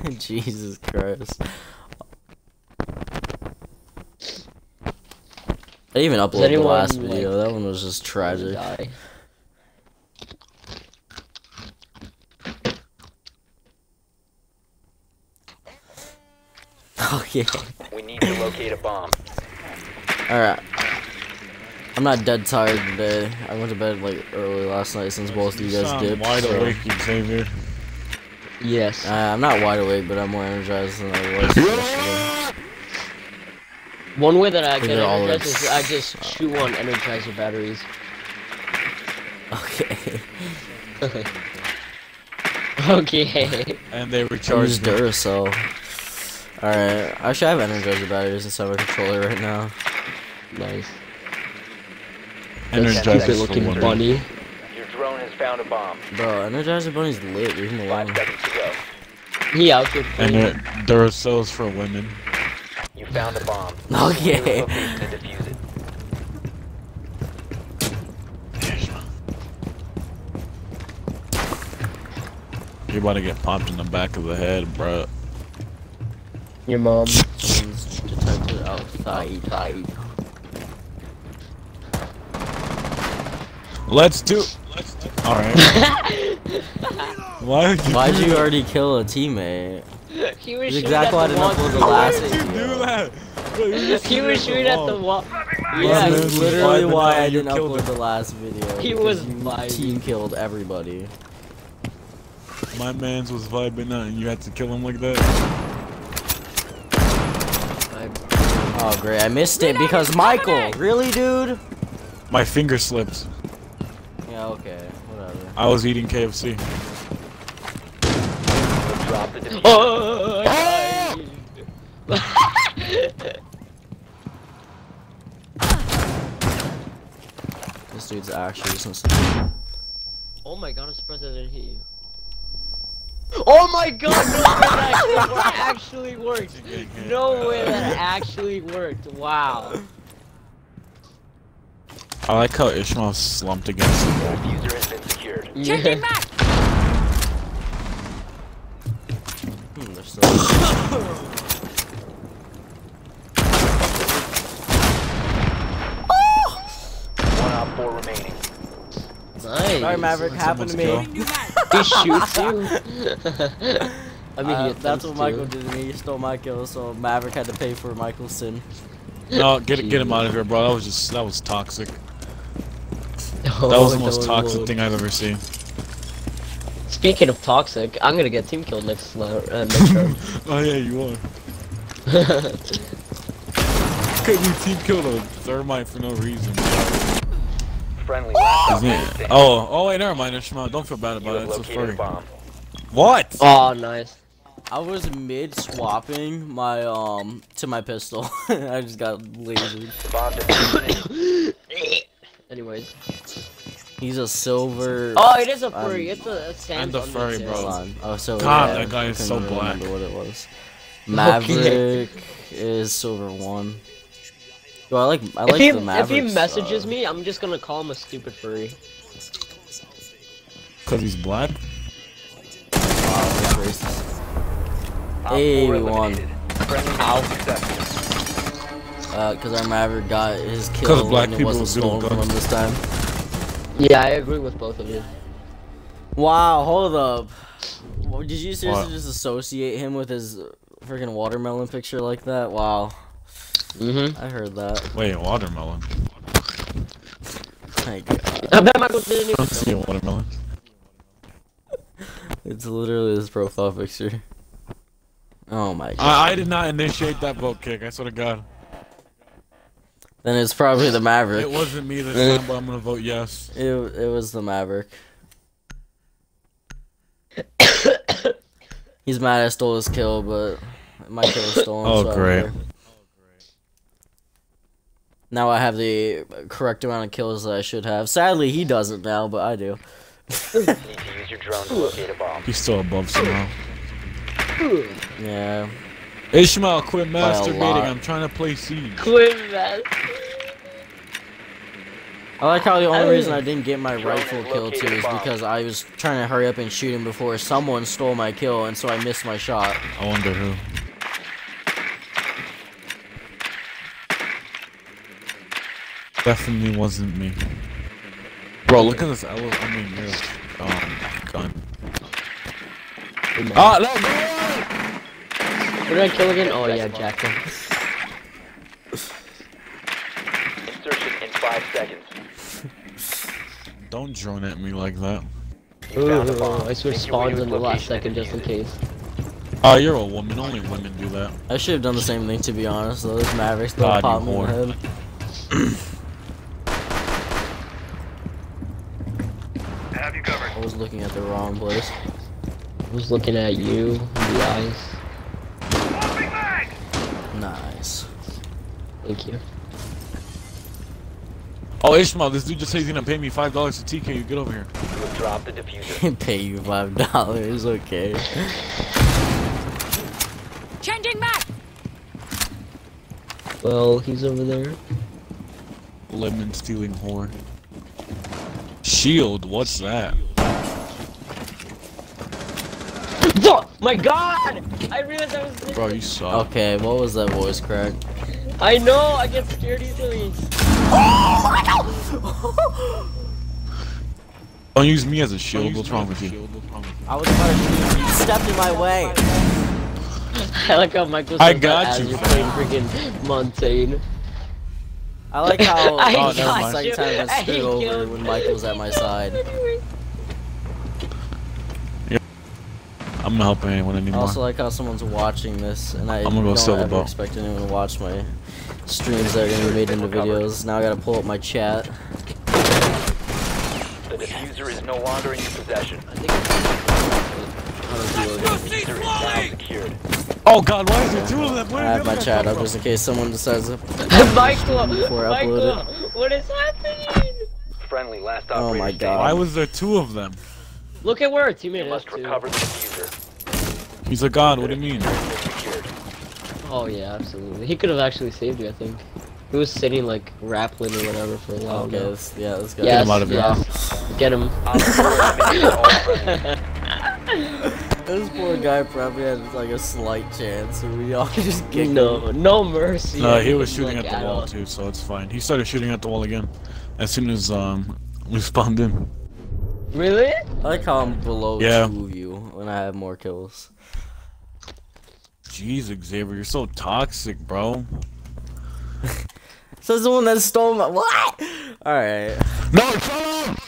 Jesus Christ. I even uploaded the anyone, last like, video. that one was just tragic. Die. Oh yeah. We need to locate a bomb. Alright. I'm not dead tired today. I went to bed like early last night since both of you guys Sound dipped. wide so- awake, Xavier. Yes. Uh, I'm not wide awake, but I'm more energized than I was yesterday. One way that I These get energized its- is I just chew on energizer batteries. Okay. Okay. And they recharge use them. Duracell. Alright. I should have energizer batteries inside my controller right now. nice. Energizer Stupid for looking winter. bunny. Your drone has found a bomb. Bro, Energizer Bunny's lit. Leave him Five alone. seconds to go. He out there And playing. it Duracells for women. You found a bomb. Okay. Location and defuse it. You're about to get popped in the back of the head, bro. Your mom. Someone's detected outside. Let's do. Let's do. All right. Why would you? Why'd do you that? already kill a teammate? he was That's shooting exactly why I at the didn't wall. upload the Why last did you do that? Bro, you just He was shooting at the wall. Yeah, Yeah, that's literally why why I didn't upload him. the last video. He was my team killed everybody. My man's was vibing out, and you had to kill him like that. Oh great, I missed it because Michael. Really, dude? My finger slipped. Yeah, okay, whatever. I was eating KFC. Drop the. Oh, This dude's actually some oh my god, I'm surprised I didn't hit you. Oh my god, no way that actually worked. No way that actually worked. Wow. I like how Ishmael slumped against the wall. Diffuser has been secured. Yeah. Hmm, they're still. One op four remaining. Nice. Sorry, Maverick, happened to me. Someone's He shoots you. I mean, Uh, he that's what Michael to. did to me. He stole my kill, so Maverick had to pay for Michael's sin. No, get get him out of here, bro. That was just that was toxic. Oh, That was the most toxic no. thing I've ever seen. Speaking of toxic, I'm gonna get team killed next uh, next round. Oh yeah, you are. Could you team killed a thermite for no reason. Friendly last Isn't operator it? standing. Oh, oh wait, never mind, Ishmael. Don't feel bad You about it. It's a a furry. bomb. What? oh, nice. I was mid swapping my um to my pistol. I just got lasered. The bomb defused. Anyways. He's a silver. Oh, it is a Um, furry. it's a, a sand the furry, bro. Oh, so God, yeah, that guy I is couldn't so remember. What it was? Maverick is silver one. Well, I like I like if he the if he messages uh, me, I'm just gonna call him a stupid furry. Cause he's black. wow, that's racist. Op Hey, four we won. eliminated. Friendly mission successful. Uh, cause our Maverick got his 'Cause kill black and it people wasn't stolen from him this time. Yeah, I agree with both of you. Wow, hold up. Did you seriously What? just associate him with his freaking watermelon picture like that? Wow, Mm-hmm. I heard that. Wait, watermelon. My God. I bet Michael didn't I even. see a watermelon. It's literally his profile picture. Oh my god. I, I did not initiate that vote kick. I swear to God. Then it's probably the Maverick. It wasn't me this time, but I'm gonna vote yes. It, it was the Maverick. He's mad I stole his kill, but my kill was stolen. Oh, so I great. care. Now I have the correct amount of kills that I should have. Sadly, he doesn't now, but I do. Need to use your drone to locate a bomb. He's still above somehow. Yeah. Ishmael, quit By a masturbating. I'm trying to play Siege. Quit that. I like how the only reason I didn't get my Drone rightful kill too is because I was trying to hurry up and shoot him before someone stole my kill, and so I missed my shot. I wonder who. Definitely wasn't me. Bro, look at this ele- I mean, real um, gun. Ah, no, Who did I kill again? Oh yeah, Jackson. Insertion in five seconds. Don't drone at me like that. You found a Ooh. I switched Make spawns in the last second just in and defuse case. Ah, you're a woman. Only women do that. I should have done the same thing to be honest. Though this Mavericks God, don't you pop me in the whore. head. I was looking at the wrong place. I was looking at you in the eyes. Nice. Thank you. Oh, Ishmael, this dude just said he's gonna pay me five dollars to TK. You get over here. it. You have dropped the diffuser. Pay you five dollars, okay. Changing back. Well, he's over there. Lemon stealing whore. Shield, what's that? Oh my god! I realized I was. Bro, you suck. Okay, what was that voice crack? I know. I get scared easily. Oh Don't use me as a shield. What's wrong with you? I was about to shoot you. You stepped in my way. I like how Michael says I got you, you're playing freaking Montagne. I like how I oh, never the mind. second time I I stood over when Mike was at my side. I'm not helping anyone I anymore. also like how someone's watching this, and I I'm gonna go don't the ever boat. expect anyone to watch my streams that are gonna be made into videos. Now I gotta pull up my chat. The diffuser is no longer in your possession. I think The diffuser is now. Oh God, why is there two of them? I have my chat up just in case someone decides to. Michael, Before I Michael, upload what is happening? Friendly last Oh my. God. Why was there two of them? Look at where our You teammate is must recover the diffuser. He's a god. What do you mean? Oh yeah, absolutely. He could have actually saved you, I think. He was sitting like rappling or whatever for a while. Okay, now. this, yeah, this guy. Yes, him out of here. yes. Get him. Op four eliminated all. This poor guy probably had like a slight chance, and we all just kicked him. no, no mercy. No, I he was shooting look at the wall too, so it's fine. He started shooting at the wall again as soon as um we spawned in. Really? I like how I'm below Yeah. two of you when I have more kills. Jeez, Xavier, you're so toxic, bro. So the one that stole my what? All right. No, shut up.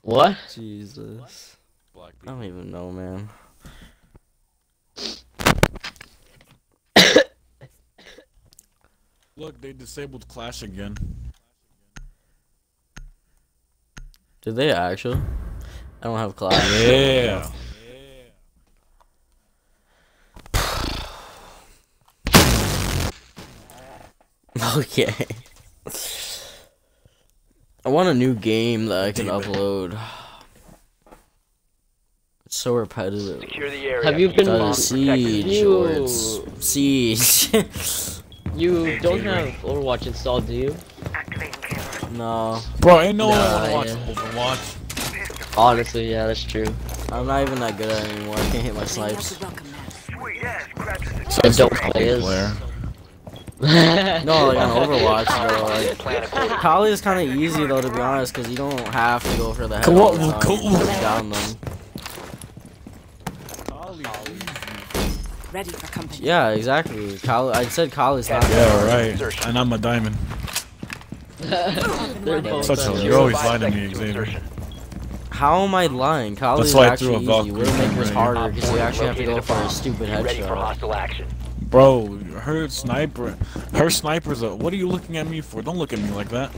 What? Jesus. I don't even know, man. Look, they disabled Clash again. Did they actually? I don't have class. Yeah. Okay. I want a new game that I can Damn it. upload. It's so repetitive. Secure the area. Have you been- the That bomb is protected. siege or it's siege. You don't have Overwatch installed, do you? No, Bro, ain't no one Nah, wanna watch yeah. Overwatch. Honestly, yeah, that's true. I'm not even that good at it anymore. I can't hit my snipes. I don't play as. No, like on Overwatch though. Like, Kali is kind of easy though, to be honest, because you don't have to go for the head Come all on, come on. Um, down them. Ready for company. Yeah, exactly. Kali, I said Kali's not. Yeah, right. And I'm a diamond. They're both Such a- you're always Five lying to me, seconds Xavier. How am I lying? Kali's That's why I threw actually a easy. Valkyrie Widowmaker's right harder because four you actually have to go a for a bomb. stupid Be Ready for headshot. hostile action. Bro, her sniper, her sniper's a. What are you looking at me for? Don't look at me like that.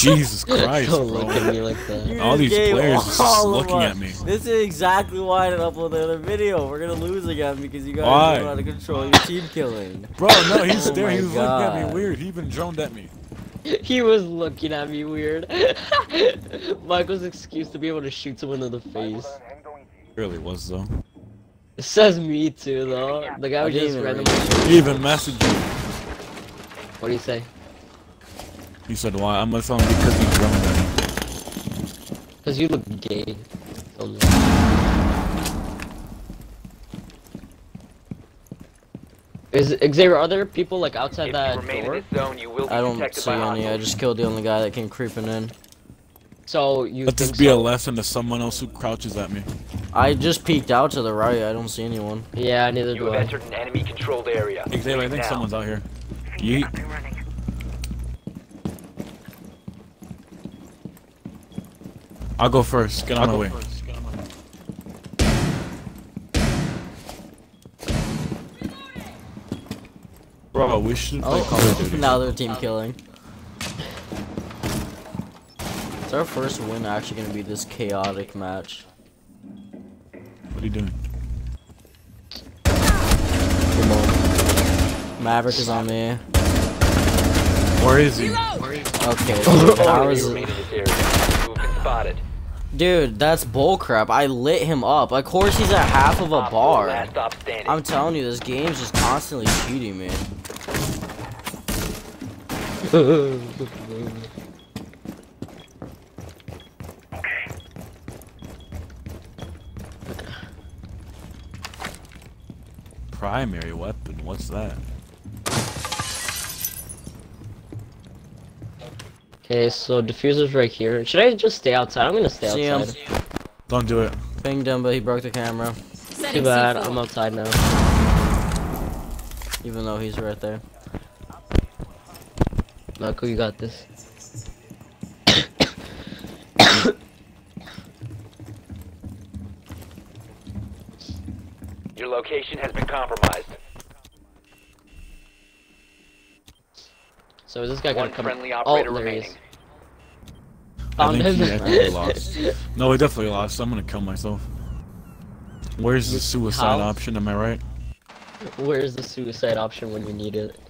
Jesus Christ, Don't look at me like that. All these gave players is just looking us- at me. This is exactly why I didn't upload the other video. We're gonna lose again because you guys Why? don't know how to control your team killing. Bro, no, he's Oh there. He my was looking at me weird. He even droned at me. He was looking at me weird. Michael's excuse to be able to shoot someone in the face. Really was though. It says me too, though. The guy was just even randomly. He even messaged me. What do you say? He said why? I'm gonna tell him because he's grown. Cause you look gay. Is Xavier? Are there people like outside If that you door? in zone, you will be I don't see by any. I just killed the only guy that came creeping in. So you Let this think be a lesson to someone else who crouches at me. I just peeked out to the right. I don't see anyone. Yeah, neither You do have I. entered an enemy-controlled area. Xavier, I think now. someone's out here. Yeet. I'll go first. Get on my way. Bro, we should play Call of Oh, Duty. now they're team killing. Is our first win actually gonna be this chaotic match? What are you doing? Come on. Maverick is on me. Where is he? Okay, All how enemies is remain in this area. You have been spotted. Dude, that's bullcrap. I lit him up. Of course he's at half of a bar. Last stop standing. I'm telling you, this game's just constantly cheating me. Primary weapon. What's that? Okay, so diffuser's right here. Should I just stay outside? I'm gonna stay See him. outside. Don't do it. Pinged him, but he broke the camera. Too bad. I'm outside now. Even though he's right there. Michael, you got this. Your location has been compromised. So is this guy One gonna come? friendly Oh, operator there he remaining. is. I Found think him. he, um, I lost. No, he definitely lost. I'm gonna kill myself. Where's the suicide How? option? Am I right? Where's the suicide option when you need it?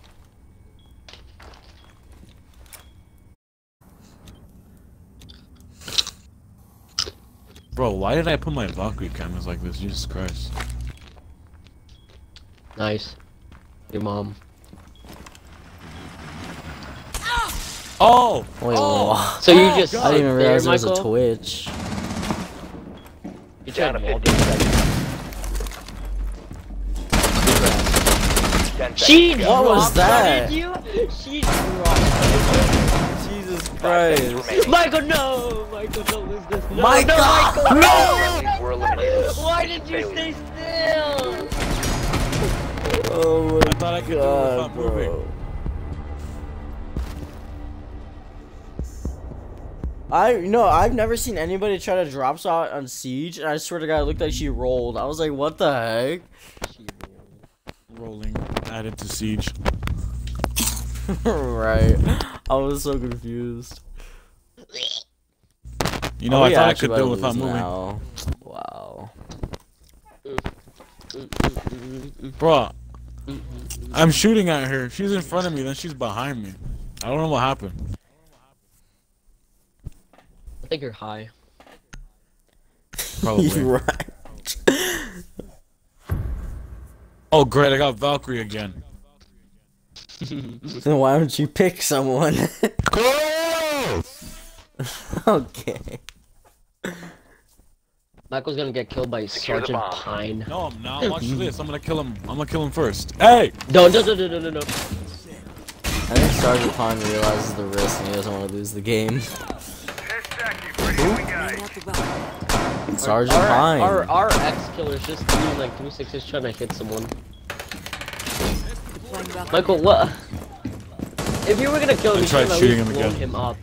Bro, why did I put my Valkyrie cameras like this? Jesus Christ. Nice. Your mom. Oh! Wait, Oh! what? So you oh just I didn't even realize there, it was a Twitch. You Down tried to wall 15 banging. seconds. 10 She. What was that? on you. She dropped. Jesus Christ. Michael, no! Michael, don't lose this. No, Michael! no, Michael! Friendlies. Why did you stay still? Oh my I thought I could do it without moving. I know I've never seen anybody try to drop shot on siege, and I swear to God, it looked like she rolled. I was like, what the heck? Rolling. Added to siege. right. I was so confused. You know, Are I thought I could do it about to without moving. now? Wow. Bro, I'm shooting at her. She's in front of me, then she's behind me. I don't know what happened. I think you're high. Probably. Right. Oh, great! I got Valkyrie again. Then why don't you pick someone? okay. Michael's gonna get killed by Sergeant. Pine. No, I'm not. Watch this. I'm gonna kill him. I'm gonna kill him first. Hey! No, no, no, no, no, no, no. I think Sergeant Pine realizes the risk and he doesn't want to lose the game. Sergeant our, Pine. Our, our ex killer's just doing like 360s trying to hit someone. Michael, what? If you were gonna kill him, I you tried should have shooting him again. him up.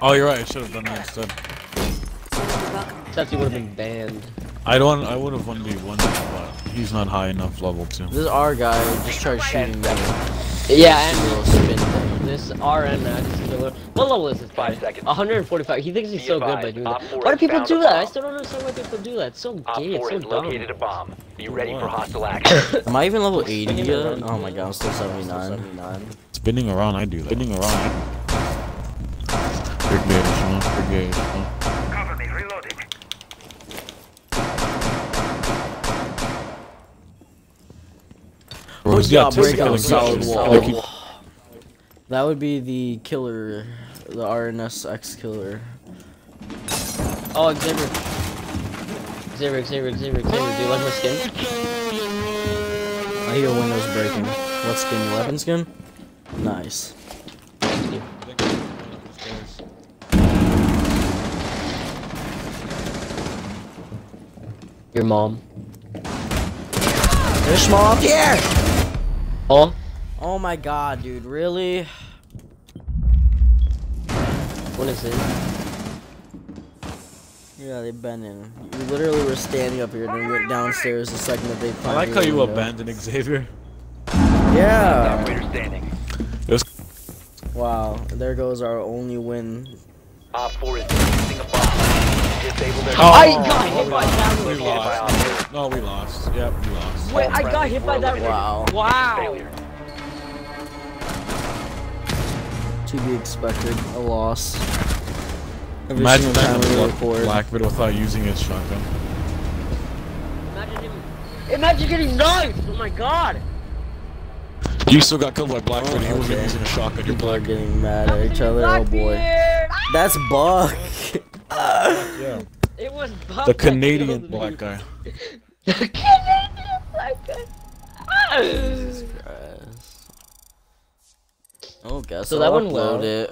Oh, you're right. I should have done that instead. Except he would have been banned. I don't. I would have one v one, but he's not high enough level to. This is our guy who just tried shooting me. Yeah, Little and spin thing. This RN ex killer. What level is this guy? Five 145. He thinks he's so good by advised, doing that. Why do people do that? I still don't understand why people do that. It's so Op gay. It's so dumb. located a bomb. Be ready for hostile action. Am I even level 80 yet? Oh my god, I'm still 79. Spinning around, I do that. Spinning around. Brigade, Sean. Brigade. Sean. Cover me, reloading. Bro, he's Yeah, got break killing out solid sessions. wall. That would be the killer, the RNSX killer. Oh, Xavier. Xavier, Xavier, Xavier, Xavier. Do you like my skin? I hear windows breaking. What skin? Your weapon skin? Nice. Your mom. Fish mob here! Oh, Oh my god, dude, really? what is it? Yeah, they've been in. You literally were standing up here and then went downstairs the second that they I climbed like through how you window. abandoned Xavier. Yeah. Operator standing. Wow, there goes our only win. Op 4 is using a bomb. Disable their Oh. I got hit by that We lost. No, we lost. Yep, we lost. Wait, I got hit by that Wow. one. Wow. To be expected, a loss. Every Imagine single time that we in record. Blackbeard without using his shotgun. Imagine him. Imagine getting knifed. Oh my god. You still got killed by Blackbeard. Oh, he wasn't using a shotgun. You're People are black. getting mad at each other. Oh boy. Blackbeard. Ah! That's Buck. Yeah. It was Buck The Canadian black guy. The Canadian black guy. Christ. Oh, guess So I'll that one upload won. it.